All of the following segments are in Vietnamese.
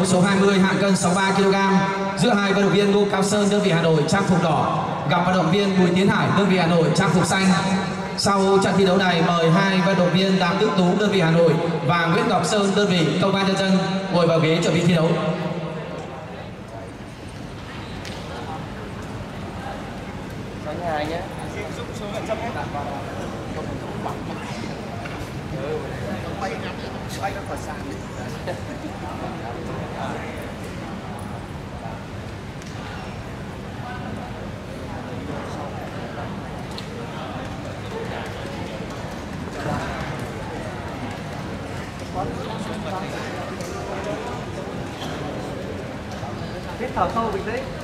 đấu số 20 hạng cân 63 kg giữa hai vận động viên Ngô Cao Sơn, đơn vị Hà Nội trang phục đỏ gặp vận động viên Bùi Tiến Hải, đơn vị Hà Nội trang phục xanh. Sau trận thi đấu này, mời hai vận động viên Đàm Đức Tú, đơn vị Hà Nội và Nguyễn Ngọc Sơn, đơn vị Công an nhân dân ngồi vào ghế chuẩn bị thi đấu. Số hai nhé. số là trăm hết Bay ngắm, bay nó còn xa. hít thở sâu bình tĩnh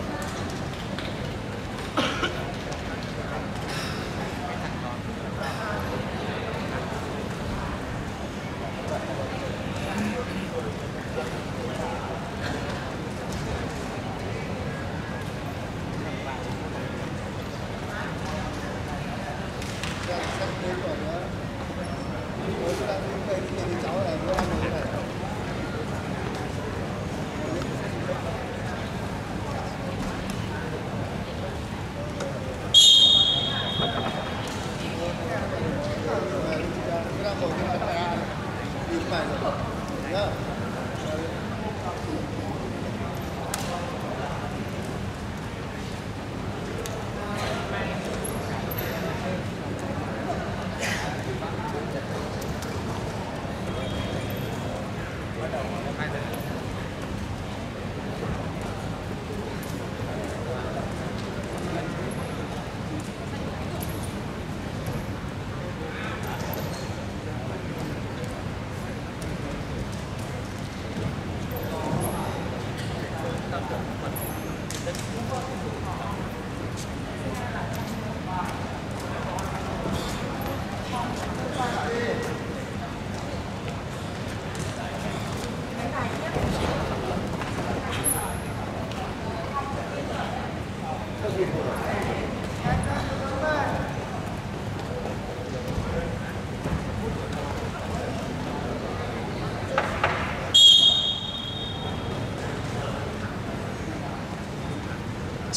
tiếng này rồi nhá Chỉ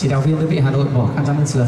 đạo viên đơn vị Hà Nội bỏ khăn răng bên sườn.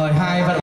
mời hai vận